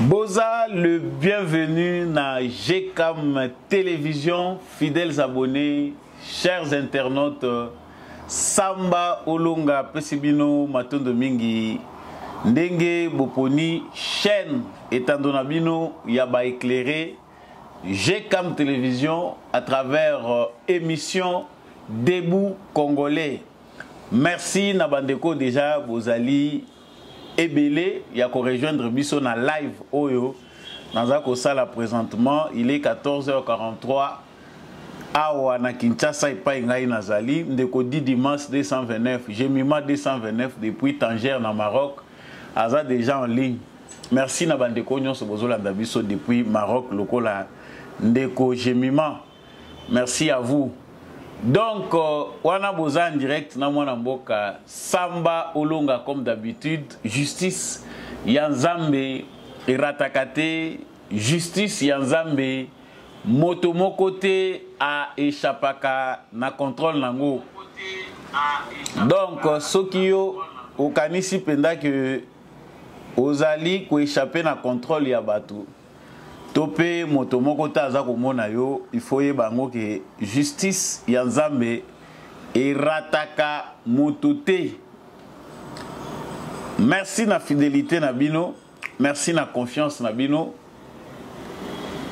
Boza le bienvenu na GCAM Télévision, fidèles abonnés, chers internautes. Samba Olonga Pesibino Matondo Mingi Ndenge Boponi chaîne Etandona Bino Yaba éclairé GCAM Télévision à travers euh, émission Debout Congolais. Merci Nabandeko déjà Bozali ebele ya ko rejoindre biso na live oyo naza kosala présentement il est 14h43 awa na kinshasa epai ngai nazali ndeko didimas 229 gemima 229 depuis tanger na maroc aza déjà en ligne merci na bandeko nyonso bozolanda biso depuis maroc lokola ndeko gemima merci à vous donc euh, wana boza en direct na mwana mboka samba olonga comme d'habitude justice ya nzambe erataka te justice ya nzambe moto moko te aechapaka na contrôle nango donc euh, soki yo okanisi mpenza ke ozali koechappe na contrôle ya bato to mpe moto moko te aza komona yo il faut oyeba yango ke justice ya nzambe erataka moto te merci na fidelité na bino merci na confiance na bino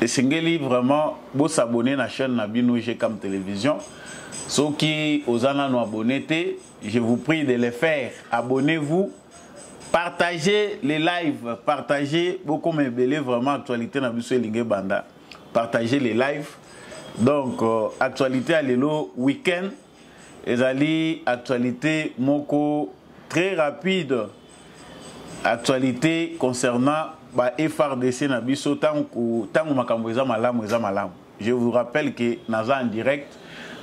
esengeli vraiment bosabone na chaîne na bino gcam télévision soki oza nano abone te je vous prie de le faire abonnez vous Partagez les lives, partagez beaucoup mais belé vraiment actualité na biso elingue banda. Partagez les lives. Donc euh, actualité à l'élo week-end ezali actualité moko très rapide. Actualité concernant ba FRDC na biso tangu tangu makambo eza malamu eza malamu. Je vous rappelle que naza en direct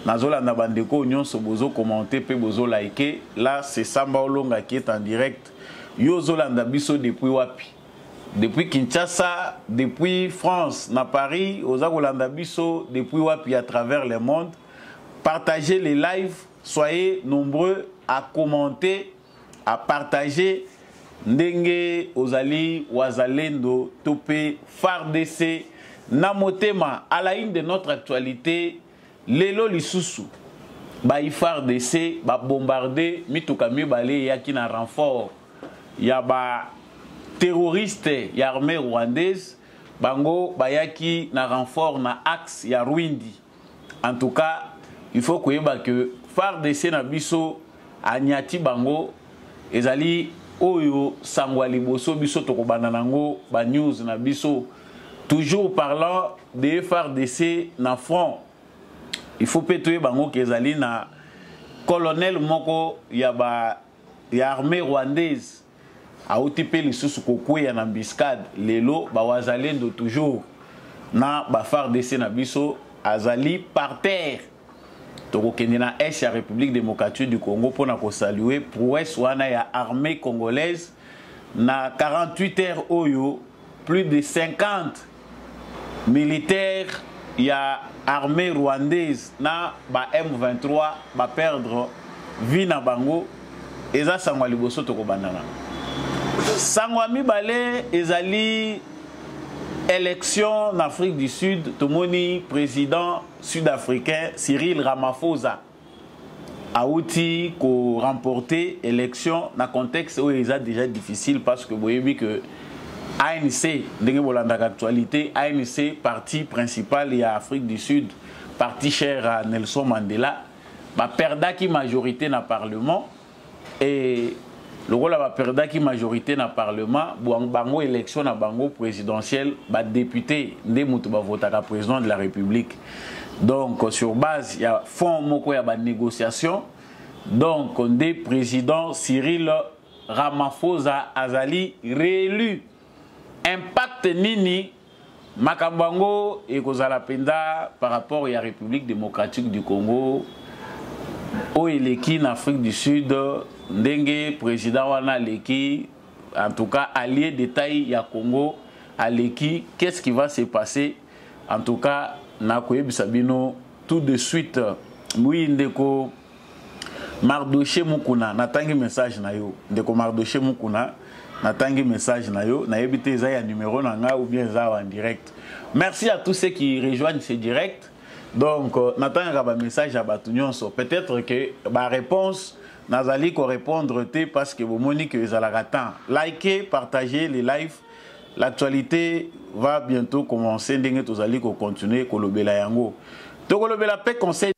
nazolanda bandeko oyo nyonso bozo commente mpe bozo like la sesamba olonga qui est en direct yo ozolanda biso depuis wapi depuis kinshasa depuis france na paris oza kolanda biso depuis wapi à travers le monde partagez les lives soyez nombreux à commenter a partager ndenge ozali wazalendo to mpe fardc na motema à la une de notre actualité lelo lisusu bayi fardc babombarde mituka mibale eyaki na renfort ya ba terroriste ya armée rwandaise bango bayaki na renfort na axe ya rwindi en tout cas il faut koyeba que fardc na biso anyati bango ezali oyo sango ya liboso biso tokobanda nango ba news na biso toujours parlant de fardc na front il faut mpe toyeba yango ke ezali na colonel moko ya ba ya armée rwandaise auti mpe lisusu kokweya na embuscade lelo bawazalendo toujours na bafardc na biso azali par terre tokokende na est ya république démocratique du congo mpo na kosalue prouesse wana ya armée congolaise na 48 heures oyo plus de 50 militaire ya armée rwandaise na ba M23 ba perdre vie na bango eza sango ya liboso tokobandana sango ya mibale ezali élection na afrique du sud tomoni président sud africain cyril ramaphosa awuti ko remporter élection na contexte oyo eza déjà difficile parce que boyebi que ANC ndenge bolandaka actualité ANC parti principal ya Afrique du Sud parti cher à Nelson Mandela ba perdaki majorité na parlement et lokola baperdaki majorité na parlement bango élection na bango présidentielle badepute nde moto bavotaka président de la république donc sur base ya fond moko ya banégociation donc nde président cyril ramaphosa azali réélu impact nini makambo yango ekozala mpenza par rapport ya république démocratique du congo oyo eleki na afrique du sud ndenge président wana aleki en tout cas allié de taille ya congo aleki qu'est-ce qui va se passer en tout cas nakoyebisa bino tout de suite oui ndeko Mardoche Mukuna natangi message na yo ndeko Mardoche Mukuna natangi message na yo nayebi te eza ya numero na nga ou bien eza awa en direct merci à tous ceux qui rejoignent ce direct donc euh, natangaka bamessage ya bato nyonso peut-être que baréponse nazali korépondre te parce que bomoni que ezalaka temps likez partagez les live l'actualité va bientôt commencer ndenge tozali kocontinue kolobela yango tokolobela mpe conseil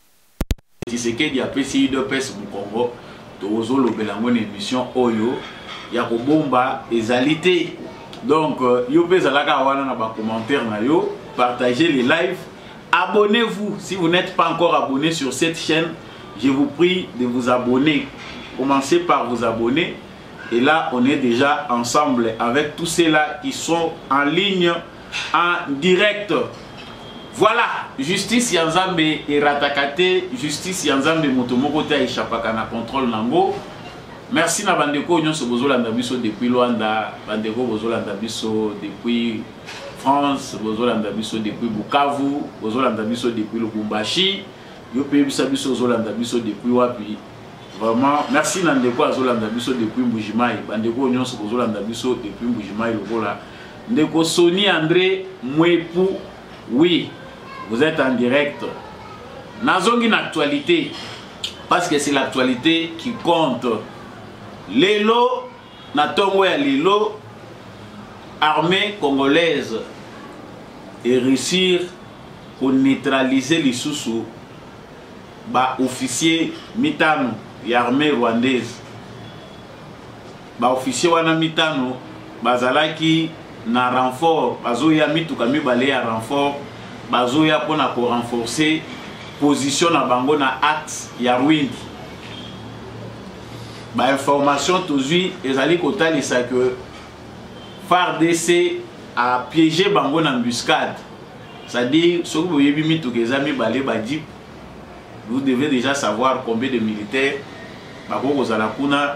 Tshisekedi apesi udps mukongo tozolobela yango na émission oyo ya kobomba ezali te donc euh, yo mpe ezalaka wana na bacommentaire na yo partagez les lives abonnez-vous si vous n'êtes pas encore abonné sur cette chaîne je vous prie de vous abonner commencez par vous abonner et là on est déjà ensemble avec tous ceux-là qui sont en ligne en direct voilà justice ya nzambe erataka te justice ya nzambe moto moko te aechapaka na contrôle nango merci na bandeko oyo nyonso bozolanda biso depuis luanda bandeko bozolanda biso depuis france bozolanda biso depuis bukavu bozolanda biso depuis lubumbashi yo mpe yebisa biso ozolanda biso depuis wapi vraiment merci na ndeko azolanda biso depuis mbujimai bandeko oyo nyonso bozolanda biso depuis mbujimai lokola Ndeko Sony Andre Mwepu, oui, vous êtes en direct. Nazongi na actualité parce que c'est l'actualité qui compte. Lelo na tongo ya lelo armée congolaise et réussir ko neutraliser lisusu ba officiers mitano ya armée rwandaise baofficier wana mitano bazalaki na renfort bazoya mituka mibale ya renfort bazoya mpona korenforce position na bango na axe ya rwindi bainformation tozwi ezali kotalisa ke fardc apiége bango na embuscade c'est-à-dire soki boyebi mituka eza mibale bajip vous devez déjà savoir combien de militaires bakoki kozala kuna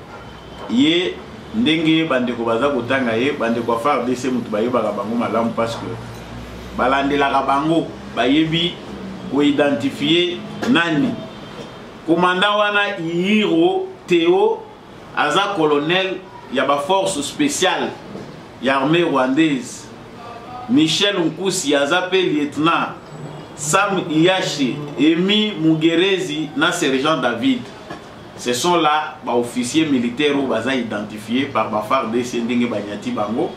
ye ndenge ye bandeko baza kotanga ye bandeko ya fardc moto bayebaka bango malamu parce que balandelaka bango bayebi koidentifie nani komanda wana hiro teo aza colonel ya baforce spéciale ya armée rwandaise michel nkusi aza mpe lieutenant sam iyashi emi mugerezi na sergent david ce sont là ba officiers militaires oyo baza identifie par ba fardc ndenge banyati bango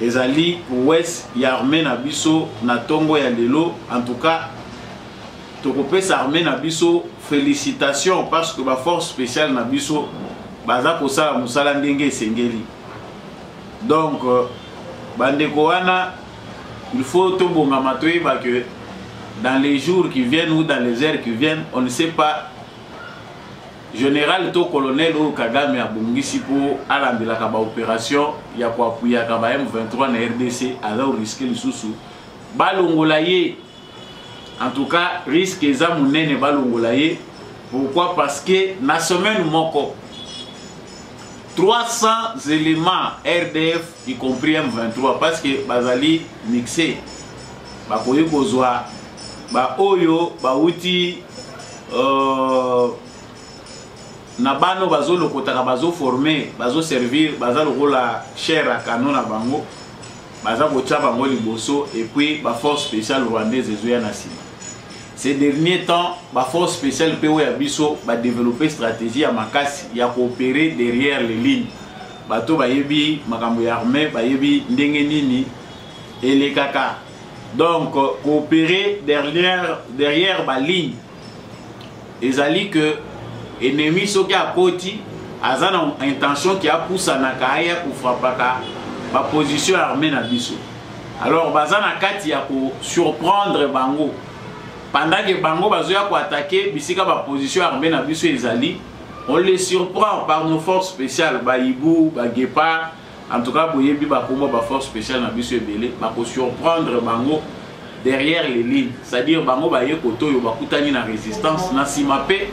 ezali prouesse ya armée na biso na ntongo ya lelo en tout cas tokopesa armée na biso félicitation parce que baforce spéciale na biso baza kosala mosala ndenge esengeli donc euh, bandeko wana Il faut tobongama toyeba que dans les jours qui viennent ou dans les heures qui viennent, on ne sait pas général to colonel oyo kagame abongisi mpo alandelaka baopération ya koapuyaka ba m23 na rdc aza oriske lisusu balongola ye en tout cas risque eza monene balongola ye pourquoi parce que na semaine moko 300 éléments rdf y compris m23 parce que bazali mixe bakoki kozwa baoyo bauti euh, na bano bazolokotaka bazoforme bazoservir baza lokola chair ya kano na bango baza kotya bango liboso epuis baforce spéciale rwandaise ezoya na nsima ces dernier temps baforce spéciale mpe oyo ya biso badeveloppe stratégie ya makasi ya koopere derrière les lignes bato bayebi makambo ya armée bayebi ndenge nini elekaka donc koopere derrière, derrière baligne ezali que ennemi soki akoti aza na intention ki apusanaka aya kofrapaka baposition ya arme na biso alors baza na kati ya kosurprendre bango pendant ke bango bazoya koatake bisika baposition arme na biso ezali on les surprend par nos forces spéciales bayibu bagepard En tout cas, boyebi ba combo ba force spéciale na biso ebele, ba ko surprendre bango derrière les lignes. C'est-à-dire bango ba ye koto yo bakutani na résistance na sima pe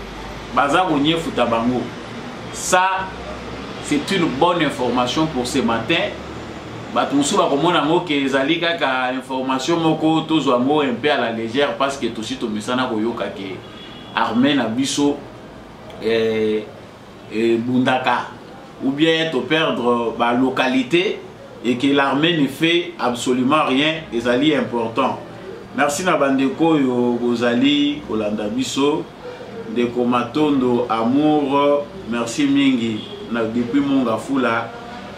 baza ko nyefuta bango. Ça c'est une bonne information pour ce matin. bato mosusu bakomona yango ke ezali kaka information moko tozwa yango un peu à la légère parce que tosi tomesana koyoka ke armée na biso eh, et bundaka ou bien to perdre ba localité et que l'armée ne fait absolument rien ezali important merci na bandeko oyo bozali kolanda biso ndeko matondo amour merci mingi na depuis mongafula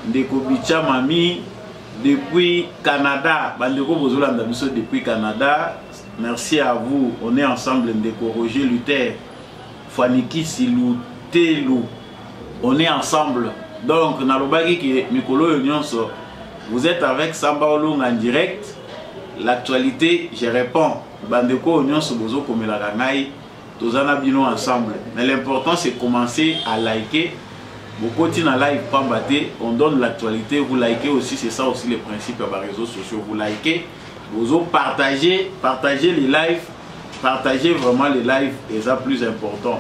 ndeko bicha mami depuis canada bandeko bozolanda biso depuis canada merci à vous on est ensemble ndeko roger luther fanikisi lutelu on est ensemble donc nalobaki ke mikolo oyo nyonso vous êtes avec samba olonga en direct l'actualité je réponds bandeko oyo nyonso bozokomelaka ngai toza na bino ensemble mais l'important c'est commencer à liker bokoti na live pamba te on donne l'actualité vous likez aussi c'est ça aussi le principe ya baréseaux sociaux vous likez bozo partager partager les live partager vraiment les live eza plus important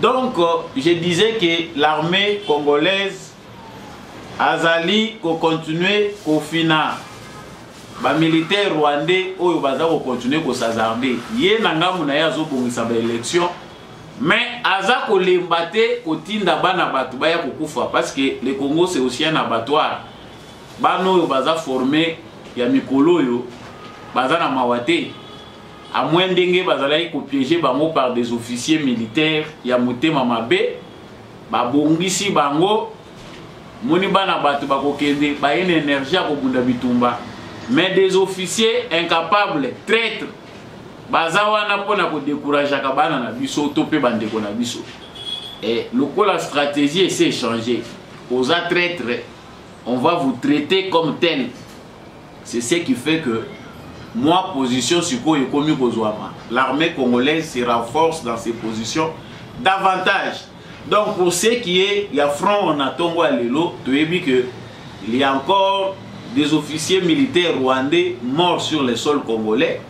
donc euh, je disais que l'armée congolaise azali kocontinue kofina bamilitaire rwandais oyo baza kocontinue kosazarde ye na ngambo na ye azobongisa baélection mais aza kolemba te kotinda bana bato baya kokufa parce que le congo c'est aussi un abattoir bana oyo baza forme ya mikolo oyo baza na mawa te à moins ndenge bazalaki kopiéger bango par des officiers militaires ya motema mabe babongisi bango moni bana bato bakokende baye na énergie ya kobunda bitumba mais des officiers incapables traitre baza wana mpo na kodekurageaka bana na biso to mpe bandeko na biso e lokola stratégie ese echange oza traitre on va vous traiter comme tel c'est ce qui fait que moi position sur sikoyo ekomi kozwama l'armée congolaise se renforce dans ses positions davantage donc pour ce qui est a front na ntongo Tu lelo toyebi que il y a encore des officiers militaires rwandais morts sur le sol congolais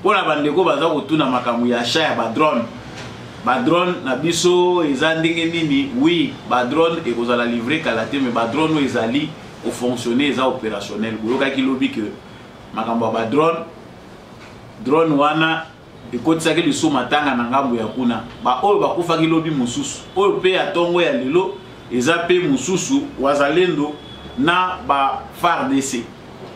mpo na bandeko baza kotuna makambo ya achat ya badrone badrone na biso eza ndenge nini wi badrone ekozala livre kala te mai badrone oyo ezali kofonctionne eza opérationnel boyokaki lobi ke makambo ya badrone drone wana ekotisaki lisusu matanga na ngambo ya kuna baoyo bakufaki lobi mosusu oyo mpe ya ntongo ya lelo eza mpe mosusu wazalendo na ba fardc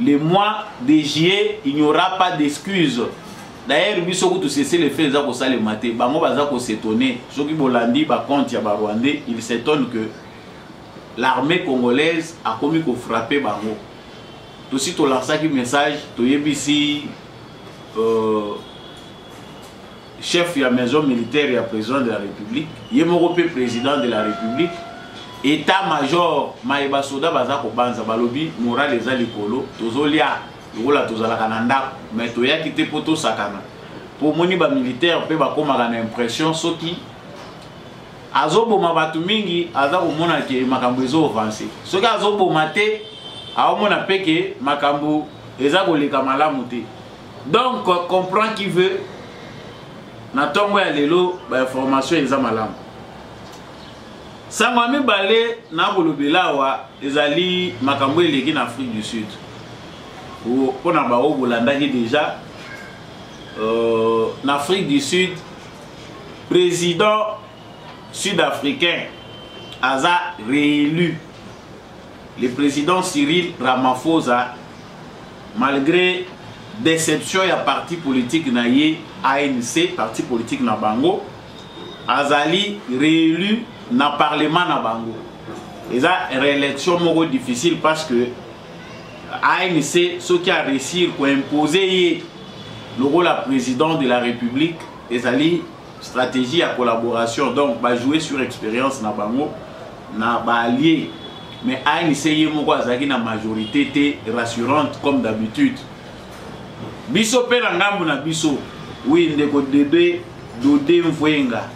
le mois de juillet il n'y aura pas d'excuse d'ailleurs biso kutu cessez le feu eza kosalema te bango baza kosetone soki bolandi bacompte ya barwandais il s'étonne que l'armée congolaise akomi kofrappe bango tosi tolansaki message toyebisi euh, chef ya maison militaire ya président de la république ye moko mpe président de la république état major maye basoda baza kobanza balobi morale eza likolo tozolia lokola tozalaka na ndako mai toyaki te mpo tosakana mpo omoni bamilitaire mpe bakomaka na impression soki azoboma bato mingi aza komona ke makambo ezoovanse soki azoboma te aomona mpe ke makambo eza koleka malamu te donc comprend qui veut na ntongo ya lelo bainformation eza malamu sango ya mibale na kolobela awa ezali makambo eleki na afrique du sud mpo na baoyo bolandaki déjà euh, na afrique du sud président sud-africain aza réélu Le président Cyril Ramaphosa, malgré déception ya parti politique na ye ANC, parti politique na bango, azali réélu na parlement na bango. Eza réélection moko difficile parce que ANC soki a réussir ko imposer ye lokola président de la République ezali stratégie ya collaboration donc ba jouer sur expérience na bango na ba alliés mais ANC ye moko azalaki na majorité te rassurante comme d'habitude biso mpe na ngambo na biso wi ndeko dede dode mvwenga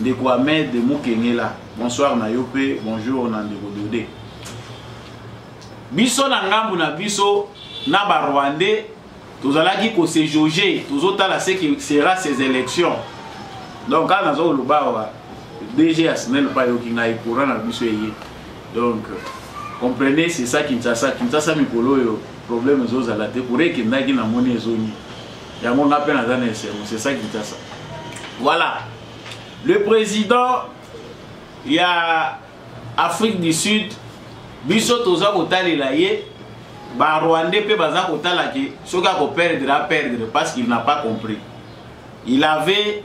ndeko ahmed mokengela bonsoir na yo mpe bonjour na ndeko dode biso na ngambo na biso na barwandais tozalaki ko se jauger tozotala ce qui sera ces élections donc kaka naza koloba awa dg ya snel mpe ayoki ngai courant na biso eye donc comprenez c'est ça kinshasa kinshasa mikolo oyo problème ezozala te courant ekendaki namoni ezongi yango nga mpe naza na esengo c'est ça kinshasa voilà le président ya afrique du sud biso toza kotalela ye barwandais mpe baza kotala ke soki akoperdre aperdre parce qu'il n'a pas compris il avait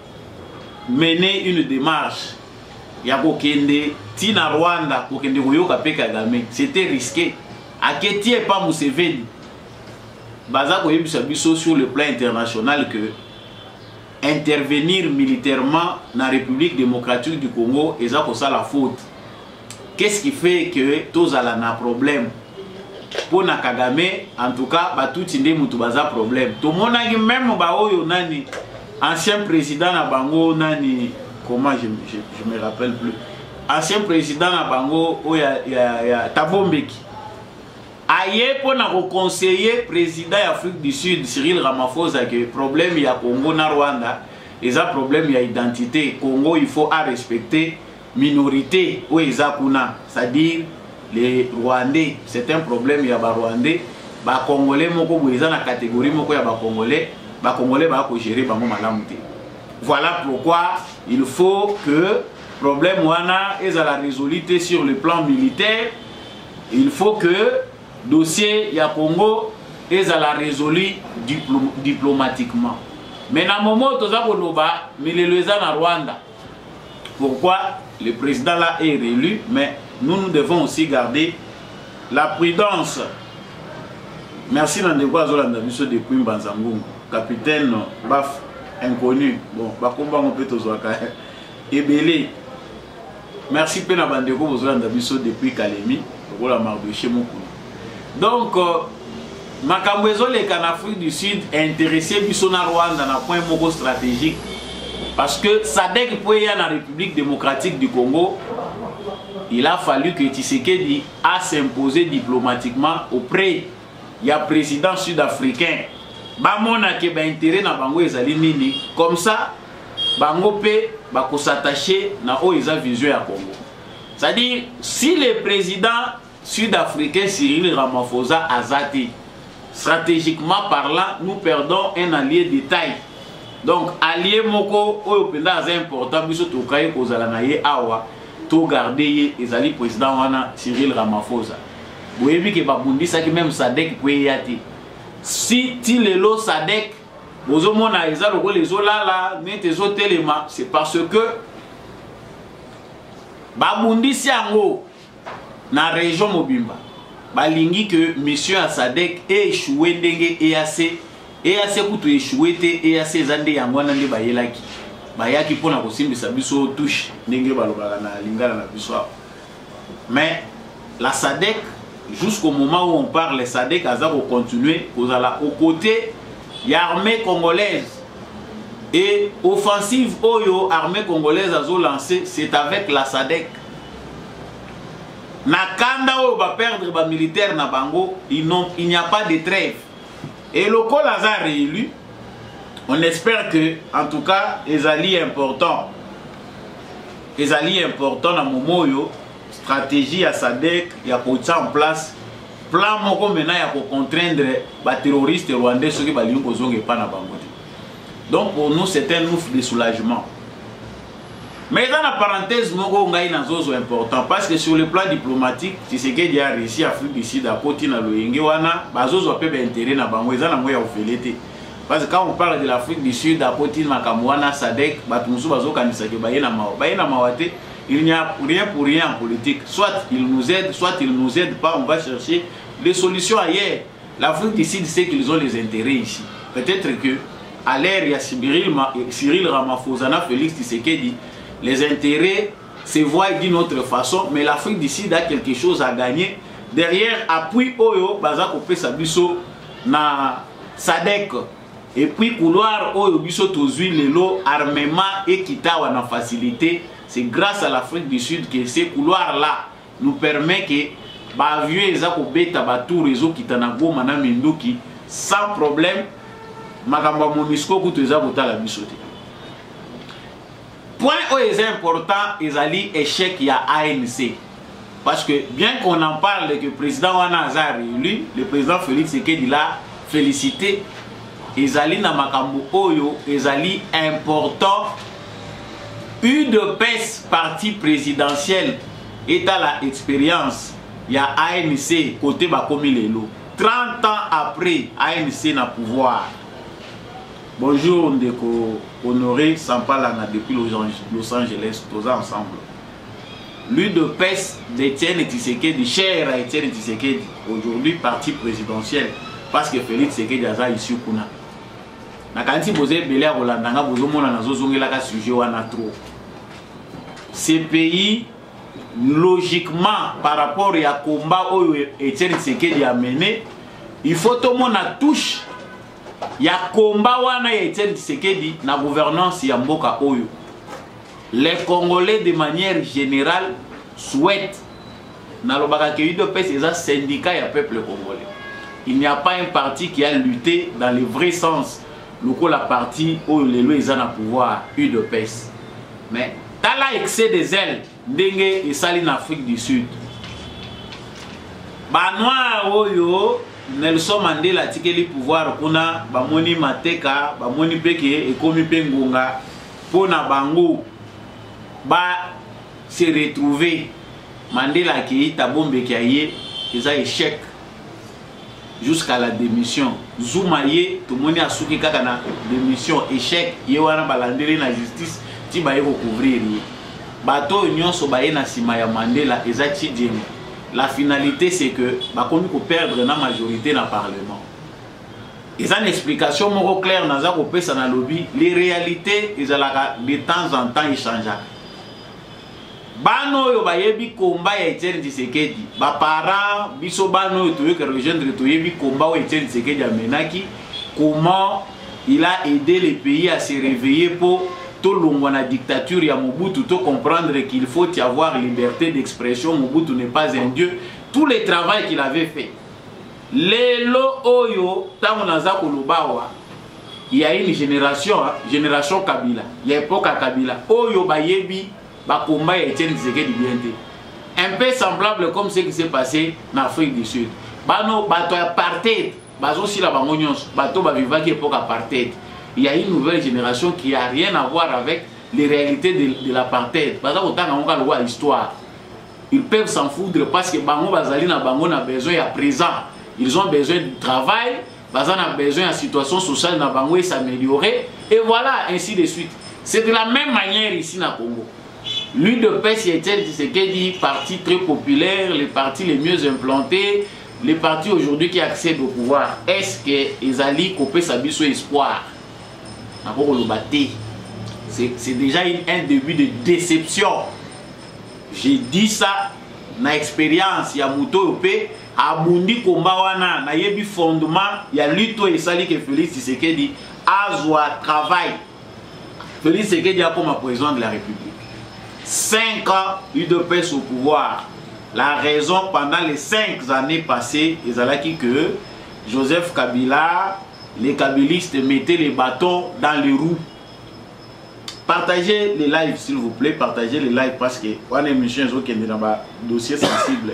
mené une démarche ya kokende ti na rwanda kokende koyoka mpe kagame c'était risqué ake ti epa museveni baza koyebisa biso sur le plan international que intervenir militairement na République démocratique du Congo eza kosala faute qu'est-ce qui fait que tozala na problème mpo na Kagame en tout cas batuti nde motu baza problème tomonaki même baoyo nani ancien président na bango nani comment je, je, je me rappelle plus ancien président na bango oyo ya, ya, ya Tabombeki aye mpo na koconseiller président ya afrique du sud cyril ramaphosa ke problème ya congo na rwanda eza problème ya identité congo il faut a respecter minorité oyo eza kuna c'est-à-dire les rwandais c'est un problème ya barwandais bacongolais moko boye eza na catégorie moko ya bacongolais bacongolais baya kogere bango malamu te voilà pourquoi il faut que problème wana ezala résolu te sur le plan militaire il faut que dossier ya congo ezala résolu diplom diplomatiquement mais na moment oyo toza koloba milelo eza na rwanda pourquoi le président là est réélu mais nous nous devons aussi garder la prudence merci na ndeko azolanda biso depuis mbanza ngungu capitaine baf inconnu bon bakombo yango mpe tozwaka ebele merci mpe na bandeko bozolanda biso depuis kalemi lokola mardoche mokuna donc euh, makambo ezoleka na afrique du sud interesse biso na rwanda na point moko stratégique parce que sadek mpo eya na république démocratique du congo il a fallu que tshisekedi a s'imposer diplomatiquement auprès ya président sud africain bamona ke baintere na bango ezali nini comme ça bango mpe bakosattache na oyo eza vision ya congo c'est-à-dire si le président sud africain cyril ramaphosa aza te stratégiquement parlant nous perdons un allié de taille donc allié moko oyo mpenza aza important biso tokai kozala na ye awa togarde ye ezali président wana cyril ramaphosa boyebi ke babundisaki meme sadek po eya te si ti lelo sadek bozomona eza lokola ezolala nete ezotelema c'est parce que babundisi yango na région mobimba balingi ke mission ya sadek eechoue ndenge eac eac kutu eechoue te eac eza nde yango wana nde bayelaki bayaki mpona kosimbisa biso touche ndenge balobaka na lingala na biso awa mais la sadec jusqu'au moment où on parle sadec aza kocontinue kozala au côté ya armée congolaise et offensive oyo armée congolaise azo lancer c'est avec la sadec na kanda oyo baperdre bamilitaire na bango il n'y a pas de trêve et lokola aza réélu on espère que en tout cas ezali important ezali important na momo oyo stratégie ya sadek ya kotia en place plan moko mena ya kocontraindre baterroriste rwandais soki balingi kozonga epa na bango te donc pour nous c'est un ouf de soulagement mais eza na parenthèse moko ngai nazozwa important parce que sur le plan diplomatique tshisekedi a réussi afrique du sud akoti na loyenge wana bazozwa mpe baintérêt na bango eza nango ya ofele te Parce que quand on parle de l'Afrique du Sud, à Potina, Makamwana, Sadek, Batumusu, Bazo, Kanisaki, Bayena Mawate, il n'y a rien pour rien en politique. Soit ils nous aident, soit ils ne nous aident pas, on va chercher des solutions ailleurs. L'Afrique du Sud sait qu'ils ont les intérêts ici. Peut-être que, à l'ère, il y a Cyril Ramaphosa, Félix Tshisekedi, les intérêts se voient d'une autre façon, mais l'Afrique du Sud a quelque chose à gagner. Derrière, appui Oyo, Baza Kopesa Biso, na sadek epuis couloir oyo biso tozwi lelo armement ekitawa na facilité c'est grâce à l'afrique du sud que ce couloir là nous permet que baavion eza kobeta batour ezokita na goma na minduki sans problème makambo ya monisco kutu eza kotala biso te Point oyo eza important ezali échec ya ANC. Parce que bien qu'on en parle que président wana aza réélu, le président Félix Tshisekedi l'a félicité. Ezali na makambo oyo ezali important. UDPS parti présidentiel etala expérience ya ANC côté bakomi lelo. 30 ans après ANC na pouvoir. Bonjour ndeko Honoré Sampalana depuis Los Angeles, toza ensemble. Lui de peste d'Etienne Tshisekedi, cher à Etienne Tshisekedi, aujourd'hui parti présidentiel, parce que Félix Tshisekedi aza ici kuna. nakanisi boza ebele ya kolanda nga bozomona nazozongelaka sujet wana trop ce pays logiquement par rapport ya combat oyo etienne tshisekedi amene il faut tomona touche ya komba wana ya etienne tshisekedi na gouvernance ya mboka oyo les congolais de manière générale souhaite nalobaka ke udps eza syndicat ya peuple congolais il n'y a pas un parti qui a lutté dans le vrai sens lokola parti oyo lelo eza na pouvoir udps mais tala excès des ailes ndenge esali na afrique du sud banoir oyo nelson mandela atikeli pouvoir kuna bamoni mateka bamoni mpe ke ekomi mpe ngonga mpo na bango ba se retrouver mandela akei tabombeki aye eza echec jusqu'à la démission zuma ye tomoni asuki kaka na démission échec ye wana balandeli na justice ti baye kocouvrir ye bato oyo nyonso baye na nsima ya mandela eza tidjene la finalité c'est que bakomi koperdre na majorité na parlement eza na explication moko claire naza kopesa na lobi les réalités ezalaka de temps en temps echangeaka bana oyo bayebi komba ya etienne tshisekedi baparent biso bana oyo toyoki rejoindre toyebi komba oyo etienne tshisekedi amenaki comment il a aidé le pays à se réveiller mpo tolongwa na dictature ya mobutu to comprendre qu'il faut y avoir liberté d'expression mobutu n'est pas un dieu tout le travail qu'il avait fait lelo oyo ntango naza koloba awa il y a une génération génération kabila ya époque ya kabila oyo bayebi bakomba ya etienne tshisekedi bien te un peu semblable comme ce qui s'est passé na afrique du sud bano bato ya apartheid bazosila bango nyonso bato bavivaki époque apartheid il y a une nouvelle génération qui a rien à voir avec les réalités de, de l'apartheid baza kotanga yango kaka lokola histoire ils peuvent s'en foudre parce que bango bazali na bango na besoin ya présent ils ont besoin du travail baza na besoin ya situation sociale na bango e s'améliorer et voilà ainsi de suite c'est de la même manière ici na Congo lui de pèse Etienne Tshisekedi parti très populaire les partis les mieux implantés les partis aujourd'hui qui accèdent au pouvoir est-ce que ezali kopesa biso espoir nakoki koloba te c'est déjà un début de déception j'ai dit ça na expérience ya moto oyo mpe abundi komba wana nayebi fondement ya lutte oyo esali ke Felix Tshisekedi azwa travail Felix Tshisekedi akoma président de la République 5 ans UDPS au pouvoir la raison pendant les 5 années passées ezalaki que Joseph Kabila les kabilistes mettaient les bâtons dans les roues partagez les lives s'il vous plaît partagez les lives parce que wana émission ezokende na ba dossier sensible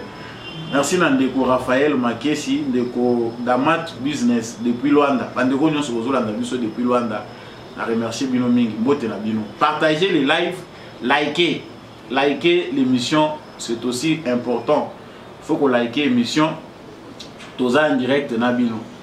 merci na ndeko raphaël makesi ndeko damat business depuis luanda bandeko nyonso bozolanda biso depuis luanda na remercie bino mingi mbote na bino partagez les lives likez likez l'émission c'est aussi important faut ko likez émission toza en direct na bino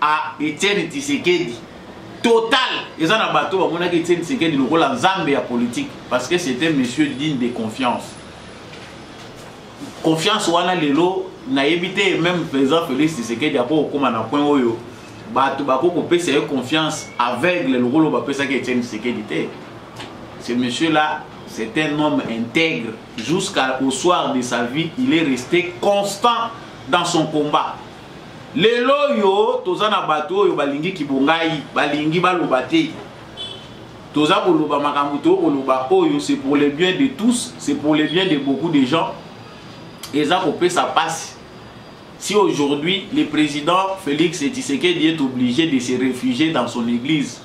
a Etienne Tshisekedi total eza na bato bamonaki Etienne Tshisekedi lokola nzambe ya politique parce que c'était monsieur digne de confiance confiance wana lelo nayebi te même président Félix Tshisekedi ako kokoma na point oyo bato bako kopesa ye confiance aveugle lokola bapesaki Etienne Tshisekedi te ce monsieur là c'est un homme intègre jusqu'au soir de sa vie il est resté constant dans son combat lelo oyo toza na bato oyo balingi kibongai balingi baloba te toza koloba makambo tokoloba oyo c'est pour le bien de tous c'est pour le bien de beaucoup de gens eza kopesa mpasi si aujourd'hui le président félix tshisekedi est obligé de se réfugier dans son église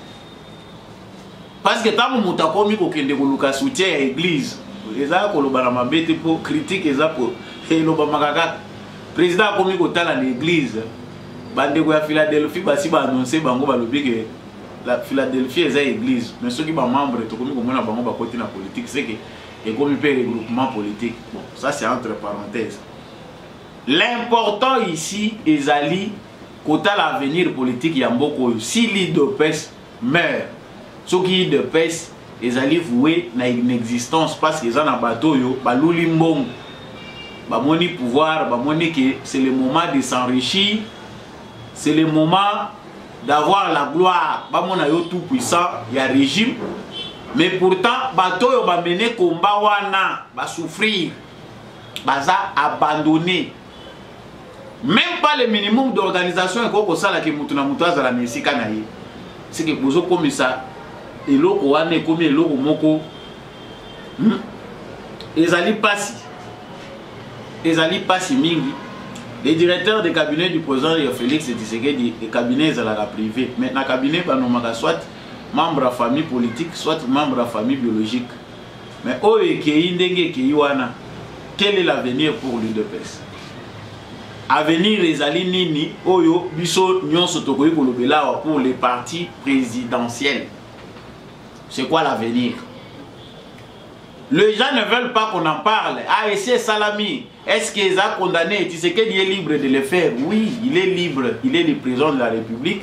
parce que ntango moto akomi kokende koluka soutien ya église eza koloba na mabe te mpo critique eza elobamaka kaka président akomi kotala na église bandeko ya philadelphie basi baannonce bango balobi ke la philadelphie eza église mais soki bamembre tokomi komona bango bakoti na politique seke ekomi mpe regroupement politique bon ça c'est entre parenthèse l'important ici ezali kotala avenir politique ya mboka oyo si lidopes mère soki udps ezali voue na inexistence parce que eza na bato oyo baluli mbongo bamoni pouvoir bamoni ke c'est le moment de s'enrichir c'est le moment d'avoir la gloire bamona yo tout puissant ya régime mais pourtant bato oyo bamene komba wana basouffrir baza abandonne meme pas le minimum d'organisation ekoki kosala ke moto na moto azala na esika na ye seke bozokomisa eloko wana ekomi eloko moko hmm? ezali mpasi ezali mpasi mingi le directeur de cabinet du président ya félix tshisekedi e cabinet ezalaka privé mais na cabinet banomaka soit membre ya famille politique soit membre ya famille biologique mais oyo ekeyi ndenge ekeyi wana quel est l'avenir pour l'udps avenir ezali nini oyo biso nyonso tokoki kolobela awa pour les partis présidentiels c'est quoi l'avenir les gens ne veulent pas qu'on en parle ah esi esalami Est-ce que eza condamné Tshisekedi est libre de le faire Oui, il est libre, il est le président de la République.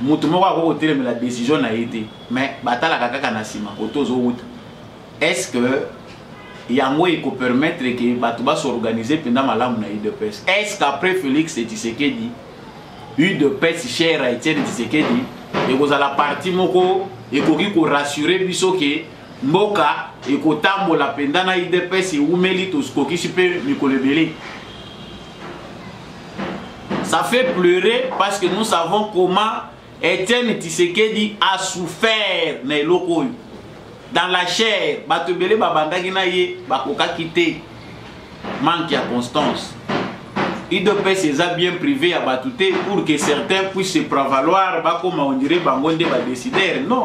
moto moko akoki kotelemela décision na ye te mais batalaka kaka na nsima koto ozowuta est ce que yango ekopermettre ke bato basorganize mpenza malamu na udps est ce qu'après félix tshisekedi udps cher etienne tshisekedi ekozala parti moko ekoki korassure biso ke mboka ekotambola mpenza na idps ewumeli tokokisi mpe mikolo ebele ça fait pleurer parce que nous savons comment etienne tisekedi a souffert na eloko oyo dans la chair bato ebele babandaki na ye bakokaki te manque ya constance idps eza bien privé ya bato te pour que certains puisse se prévaloir bakoma ondire bango nde badesider non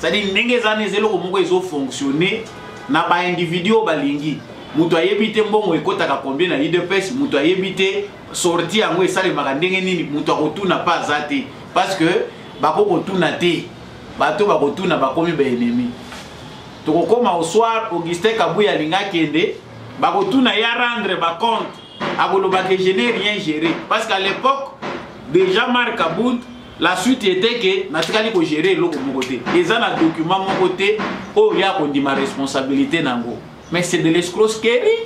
cetadire ndenge eza wana eza eloko moko ezo fonctionne na baindividu oyo balingi moto ayebi te mbongo ekotaka combien na udps moto ayebi te sorti yango esalemaka ndenge nini moto akotuna mpe aza te parce que bako kotuna te bato bakotuna bakomi baennemi tokokoma au soir augustin kabuya alingi akende bakotuna ya rendre bacompte akolobaka je n'ai rien géré parce qu'à l'époque déjà marc abund la suite était que natikali kogere eloko moko te eza na document moko te oyo ya kondima responsabilité na yango mais c'est de l'escroquerie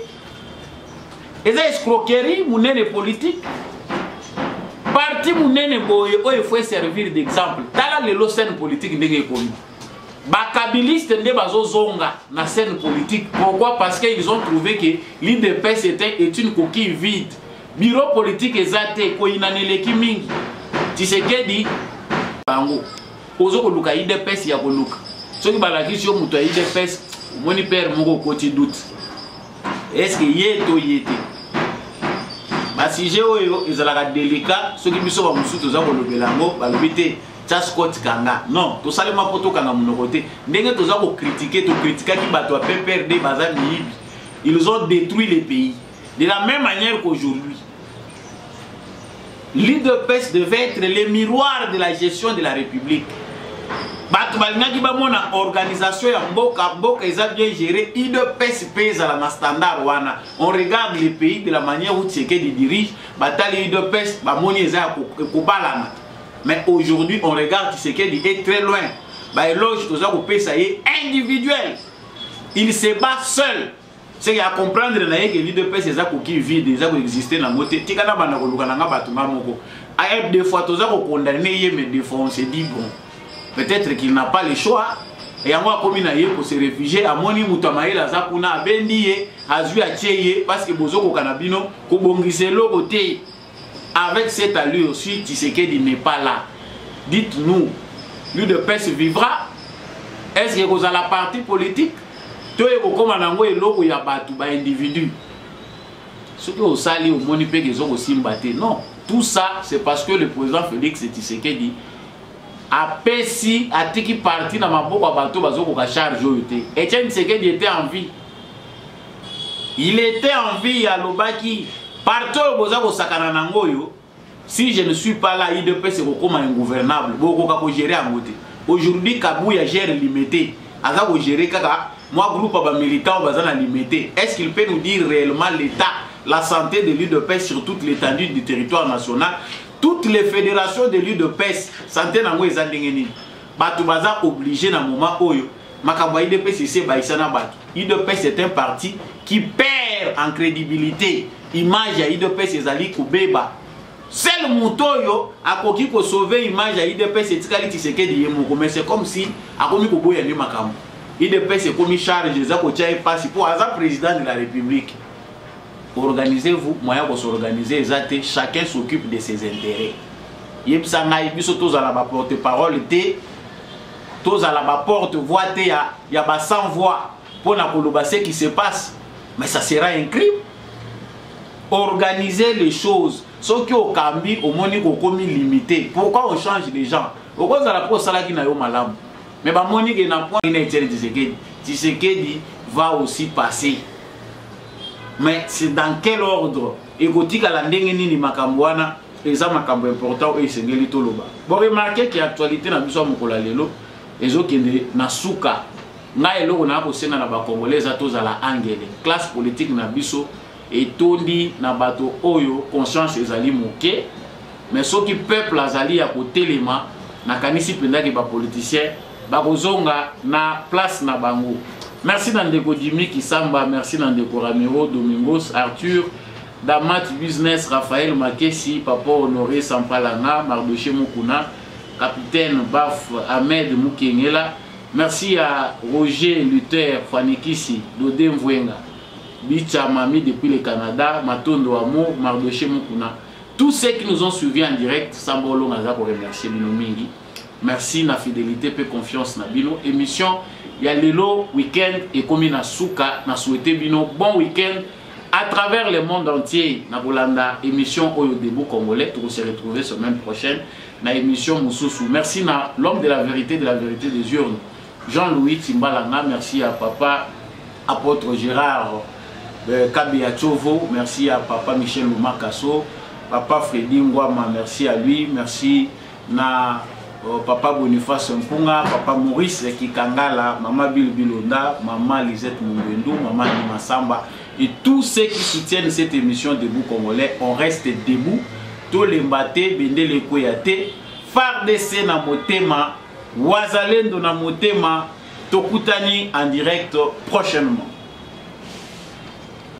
eza escroquerie monene politique parti monene boye oyo efo servir d'exemple tala lelo scène politique ndenge ekomi bakabiliste nde bazozonga na scène politique pourquoi parce qu'ils ont trouvé que l'idps est une coquille vide Bureau politique eza te koyinana eleki mingi Tshisekedi bango ozo koluka IDPS ya koluka soki balakisi yo moto ya IDPS omoni père moko okoti doute eske ye to ye te basujet oyo ezalaka delika soki biso bamosusu toza kolobela yango balobi te tya scott kanga non tosalema mpo tokanga monoko te ndenge toza kokritike tokritikaki bato ya pprd baza miyibi ils ont détruit le pays De la même manière qu'aujourd'hui, l'UDPS devait être le miroir de la gestion de la République. bato balingaki bamona organisation ya mboka mboka eza bien géré udps mpe ezala na standard wana on regarde le pays de la manière où tsekedi dirige batali udps bamoni eza ya kobalana mais aujourd'hui on regarde tsekedi est très loin baeloge toza kopesa ye individuel il se bat seul c'est que à comprendre na ye que l'UDPS eza coquille vide eza ko exister na ngote tika na banda koluka na nga bato nga moko ayeb des fois toza ko condamner ye mais des fois on se dit bon peut-être qu'il n'a pas le choix yango akomi na ye ko se réfugier amoni moto ya mayele aza kuna abendi ye azwi atie ye parce que bozokoka na bino kobongisa eloko te Avec cette allure, si Tshisekedi n'est pas là, dites-nous, l'UDPS vivra Est-ce que vous avez la partie politique To ekokoma nango eloko ya batu ba individu. Ce que osali omoni pe que ezoko simba te. Non, tout ça c'est parce que le président Félix Tshisekedi apesi atiki parti na maboko ya bato bazokoka charge oyo te etienne tshisekedi était en vie il était en vie alobaki parti oyo boza kosakana na yango oyo si je ne suis pas là idps ekokoma ingouvernable bokoka kogere yango te aujourd'hui kabuya gere limete aza kogere kaka mwa groupe ya bamilitant oyo baza na limete est ce qu'il peut nous dire réellement l'état la santé de l'udps sur toute l'étendue du territoire national toutes les fédérations de l'udps santé na yango eza ndenge nini bato baza oblige na moment oyo makambo ya udps esi ebayisa na bato udps est un parti qui perd en crédibilité image ya udps ezali kobeba sel moto oyo akoki kosauve image ya udps etikali tisekedi ye moko mais c'est comme si akomi koboya nde makambo udps ekomi charge eza kotya ye mpasi mpo aza président de la république organisez vous moyen ko s'organiser eza te chacun s'occupe de ses intérêts yebisa ngai biso tozala ba porte parole te tozala ba porte voix te ya, ya ba sans voix mpo na koloba ce qui se passe mais ça sera un crime organiser les choses soki okambi omoni kokomi limité pourquoi on change les gens okozala mpo osalaki na yo malamu mais bamoni ke na point na etiele tisekedi tisekedi va aussi passer mais c'est dans quel ordre ekotikala ndenge nini makambo wana eza makambo important oyo esengeli toloba boremarke ke actualité na biso ya mokolo ya lelo ezokende na suka ngai eloko naa kosenga na bacongolais eza tozala angele classe politique na biso etondi na bato oyo conscience ezali moke mais soki peuple azali ya kotelema nakanisi mpendaki bapoliticien bakozonga na place na bango merci na ndeko jimi kisamba merci na ndeko ramiro domingos arthur damat business raphael makesi papa honore sampalanga mardoche mokuna capitaine baf ahmed mukengela merci ya roger luther fanikisi dode mvuenga bicha mami depuis le canada matondo amo mardoche mukuna tous ceux qui nous ont suivi en direct sambolonga aza koremercie bino mingi merci na fidelite mpe confiance na bino émission ya lelo week-end ekomi na suka na souhaite bino bon week-end à travers le monde entier na kolanda émission oyo debout congolais tokose retrouver semaine prochaine na émission mosusu merci na l'homme de la vérité de la vérité des urnes jean-louis timbalanga merci à papa apôtre gérard euh, kabeya tchovo merci à papa michel lumakaso papa fredi ngwama merci à lui merci na oh, papa boniface mpunga papa maurice kikangala mama bill bilonda mama lisette mumbendu mama nimasamba et tous ceux qui soutiennent cette émission debout congolais on reste debout tolemba te bendele ekweya te fardc na motema wazalendo na motema tokutani en direct prochainement